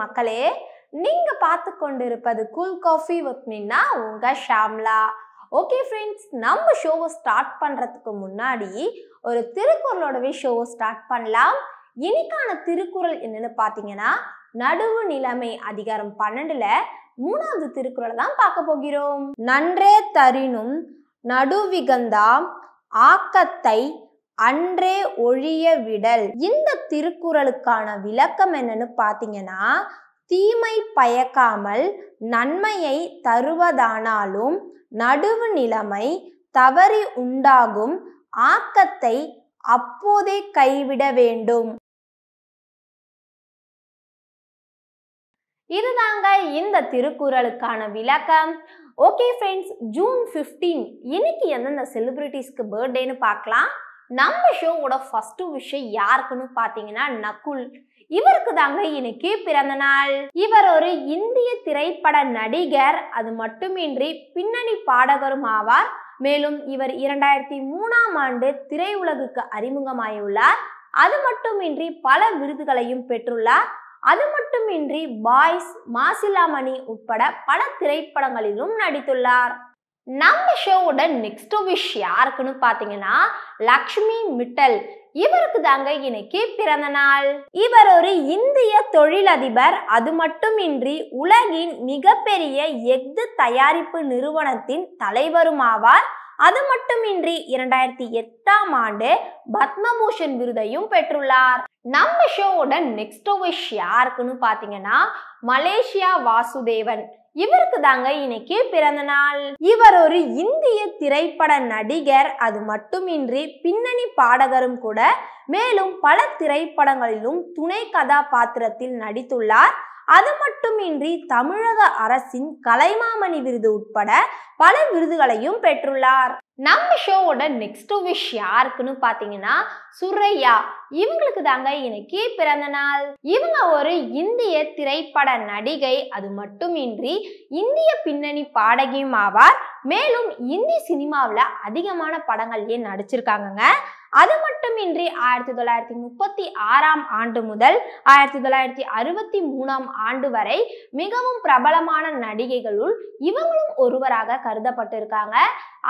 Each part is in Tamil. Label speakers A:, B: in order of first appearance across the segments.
A: மக்களே நீங்க பார்த்து கொண்டிருப்பது கூல் காஃபி வித் மீனா உங்க ஷாம்லா. ஓகே ஃப்ரெண்ட்ஸ் நம்ம ஷோவை ஸ்டார்ட் பண்றதுக்கு முன்னாடி ஒரு திருக்குறளோடவே ஷோவை ஸ்டார்ட் பண்ணலாம். இன்னைக்கான திருக்குறள் என்னன்னு பார்த்தீங்கன்னா நடுவு நிலைமை அதிகாரம் பன்னெண்டுல மூணாவது திருக்குறளை தான் பார்க்க போகிறோம். நன்றே தரினும் நடுவிகந்தாம் ஆக்கத்தை அன்றே ஒழிய விடல். இந்த திருக்குறளுக்கான விளக்கம் என்னன்னு பார்த்தீங்கன்னா தீமை பயக்காமல் நன்மையை தருவதானாலும் நடுவு நிலைமை தவறி உண்டாகும் ஆக்கத்தை அப்போதே கைவிட வேண்டும். இதுதாங்க இந்த திருக்குறளுக்கான விளக்கம். ஓகே ஃப்ரெண்ட்ஸ் ஜூன் 15 இன்னைக்கு எந்தெந்த செலிபிரிட்டிஸ்க்கு பர்த்டேன்னு பார்க்கலாம். நம்ம ஷோவோட ஃபர்ஸ்ட் விஷயம் யாருக்குன்னு பார்த்தீங்கன்னா நகுல். இவருக்கு தாங்க இன்னைக்கு பிறந்த நாள். இவர் ஒரு இந்திய திரைப்பட நடிகர். அது மட்டுமின்றி பின்னணி பாடகரும் ஆவார். மேலும் இவர் இரண்டாயிரத்தி மூணாம் ஆண்டு திரையுலகுக்கு அறிமுகமாயுள்ளார். அது மட்டுமின்றி பல விருதுகளையும் பெற்றுள்ளார். அது மட்டுமின்றி பாய்ஸ் மாசிலாமணி உட்பட பல திரைப்படங்களிலும் நடித்துள்ளார். நம்ம ஷோவோட நெக்ஸ்ட் விஷ் யாருக்குன்னு பார்த்தீங்கன்னா லக்ஷ்மி மிட்டல். இவருக்கு தாங்க இன்னைக்கு பிறந்த நாள். இவர் ஒரு இந்திய தொழிலதிபர். அது மட்டுமின்றி உலகின் மிகப்பெரிய எஃகு தயாரிப்பு நிறுவனத்தின் தலைவரும் ஆவார். அது மட்டுமின்றி இரண்டாயிரத்தி எட்டாம் ஆண்டு பத்மபூஷன் விருதையும் பெற்றுள்ளார். நம்ம ஷோவோட நெக்ஸ்ட் விஷ் யாருக்குன்னு பார்த்தீங்கன்னா மலேசியா வாசுதேவன். இவருக்கு தாங்க இன்னைக்கு பிறந்த நாள். இவர் ஒரு இந்திய திரைப்பட நடிகர். அது மட்டுமின்றி பின்னணி பாடகரும் கூட. மேலும் பல திரைப்படங்களிலும் துணை கதாபாத்திரத்தில் நடித்துள்ளார். அது மட்டுமின்றி தமிழக அரசின் கலைமாமணி விருது உட்பட பல விருதுகளையும் பெற்றுள்ளார். நம்ம ஷோவோட நெக்ஸ்ட் விஷ் யாருக்குன்னு பார்த்தீங்கன்னா சுரையா. இவங்களுக்கு தாங்க இன்னைக்கு பிறந்த நாள். இவங்க ஒரு இந்திய திரைப்பட நடிகை. அது மட்டுமின்றி இந்திய பின்னணி பாடகியும் ஆவார். மேலும் இந்தி சினிமாவில் அதிகமான படங்கள்லேயே நடிச்சிருக்காங்கங்க. அது மட்டுமின்றி ஆயிரத்தி தொள்ளாயிரத்தி முப்பத்தி ஆறாம் ஆண்டு முதல் ஆயிரத்தி தொள்ளாயிரத்தி அறுபத்தி மூணாம் ஆண்டு வரை மிகவும் பிரபலமான நடிகைகளுள் இவங்களும் ஒருவராக கருதப்பட்டிருக்காங்க.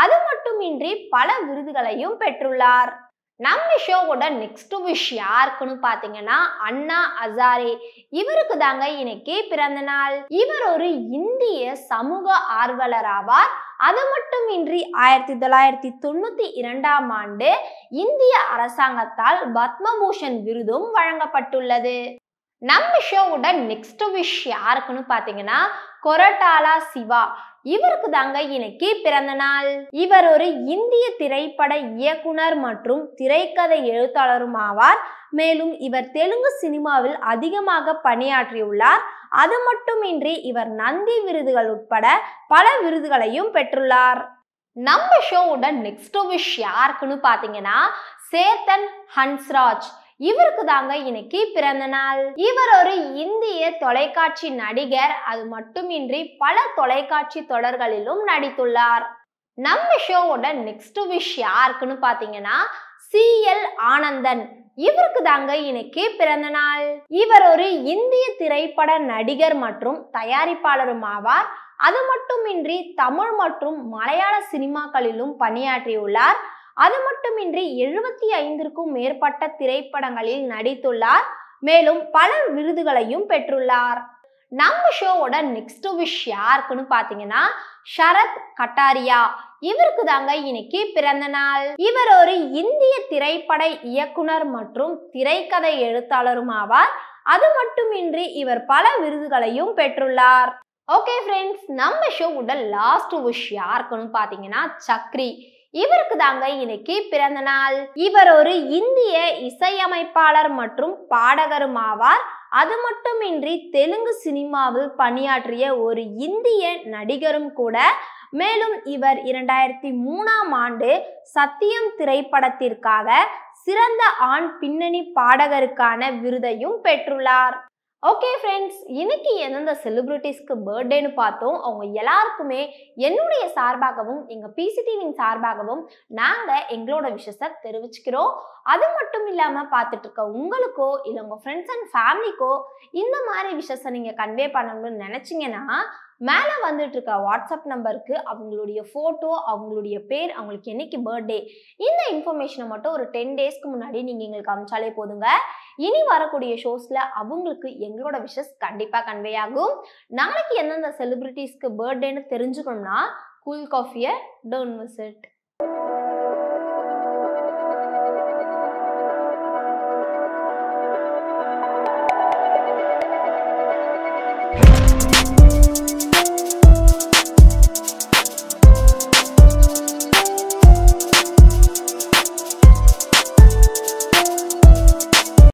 A: அது மட்டுமின்றி பல விருதுகளையும் பெற்றுள்ளார். நம்ம ஷோவோட நெக்ஸ்ட் விஷ் யாருக்குன்னு பார்த்தீங்கன்னா அண்ணா அசாரே இவருக்கு தாங்க இன்னைக்கு பிறந்த நாள் இவர் ஒரு இந்திய சமூக ஆர்வலர் ஆவார். அது மட்டுமின்றி ஆயிரத்தி தொள்ளாயிரத்தி தொண்ணூத்தி இரண்டாம் ஆண்டு இந்திய அரசாங்கத்தால் பத்மபூஷன் விருதும் வழங்கப்பட்டுள்ளது. நம்ம ஷோவோட நெக்ஸ்ட் விஷ் யாருக்குன்னு பார்த்தீங்கன்னா கொரட்டாலா சிவா. இவருக்கு தாங்க இன்னைக்கு பிறந்த நாள். இவர் ஒரு இந்திய திரைப்பட இயக்குனர் மற்றும் திரைக்கதை எழுத்தாளரும் ஆவார். மேலும் இவர் தெலுங்கு சினிமாவில் அதிகமாக பணியாற்றியுள்ளார். அது மட்டுமின்றி இவர் நந்தி விருதுகள் உட்பட பல விருதுகளையும் பெற்றுள்ளார். நம்ம ஷோவோட நெக்ஸ்ட் விஷ் யாருக்குன்னு பார்த்தீங்கன்னா சேத்தன் ஹன்ஸ்ராஜ். இவருக்கு தாங்க இன்னைக்கு பிறந்த நாள். இவர் ஒரு இந்திய தொலைக்காட்சி நடிகர். அது மட்டுமின்றி பல தொலைக்காட்சி தொடர்களிலும் நடித்துள்ளார். நம்ம ஷோவோட நெக்ஸ்ட் விஷ் யாருக்குன்னு பார்த்தீங்கன்னா சிஎல் ஆனந்தன். இவருக்கு தாங்க இன்னைக்கு பிறந்த நாள். இவர் ஒரு இந்திய திரைப்பட நடிகர் மற்றும் தயாரிப்பாளரும் ஆவார். அது மட்டுமின்றி தமிழ் மற்றும் மலையாள சினிமாக்களிலும் பணியாற்றியுள்ளார். அது மட்டுமின்றி எழுபத்தி ஐந்திற்கும் மேற்பட்ட திரைப்படங்களில் நடித்துள்ளார். மேலும் பல விருதுகளையும் பெற்றுள்ளார். நம்ம ஷோவோட நெக்ஸ்ட் விஷ் யாருக்குன்னு பார்த்தீங்கன்னா ஷரத் கட்டாரியா. இவருக்கு தாங்க இன்னைக்கு பிறந்த நாள். இவர் ஒரு இந்திய திரைப்பட இயக்குனர் மற்றும் திரைக்கதை எழுத்தாளரும் ஆவார். அது மட்டுமின்றி இவர் பல விருதுகளையும் பெற்றுள்ளார். ஓகே ஃப்ரெண்ட்ஸ் நம்ம ஷோவோட லாஸ்ட் விஷ் யாருக்குன்னு பார்த்தீங்கன்னா சக்ரி. இவருக்கு தாங்க இன்னைக்கு பிறந்த நாள். இவர் ஒரு இந்திய இசையமைப்பாளர் மற்றும் பாடகரும் ஆவார். அது மட்டுமின்றி தெலுங்கு சினிமாவில் பணியாற்றிய ஒரு இந்திய நடிகரும் கூட. மேலும் இவர் இரண்டாயிரத்தி மூணாம் ஆண்டு சத்தியம் திரைப்படத்திற்காக சிறந்த ஆண் பின்னணி பாடகருக்கான விருதையும் பெற்றுள்ளார். ஓகே ஃப்ரெண்ட்ஸ் இன்னைக்கு எந்தெந்த செலிப்ரிட்டிஸ்க்கு பர்த்டேன்னு பார்த்தோம். அவங்க எல்லாருக்குமே என்னுடைய சார்பாகவும் எங்கள் பிசிடிவின் சார்பாகவும் நாங்கள் எங்களோட விஷயத்தை தெரிவிச்சுக்கிறோம். அது மட்டும் இல்லாமல் பார்த்துட்டு இருக்க உங்களுக்கோ இல்லை உங்கள் ஃப்ரெண்ட்ஸ் அண்ட் ஃபேமிலிக்கோ இந்த மாதிரி விஷயத்தை நீங்கள் கன்வே பண்ணணும்னு நினச்சிங்கன்னா மேலே வந்துட்டு இருக்க வாட்ஸ்அப் நம்பருக்கு அவங்களுடைய ஃபோட்டோ அவங்களுடைய பேர் அவங்களுக்கு என்னைக்கு பர்த்டே இந்த இன்ஃபர்மேஷனை மட்டும் ஒரு டென் டேஸ்க்கு முன்னாடி நீங்கள் எங்களுக்கு அமைச்சாலே போதுங்க. இனி வரக்கூடிய ஷோஸில் அவங்களுக்கு எங்களோட விஷஸ் கண்டிப்பாக கன்வே ஆகும். நாளைக்கு எந்தெந்த செலிப்ரிட்டிஸ்க்கு பர்த்டேன்னு தெரிஞ்சுக்கணும்னா கூல் காஃபியை டோன்ட் மிஸ் இட்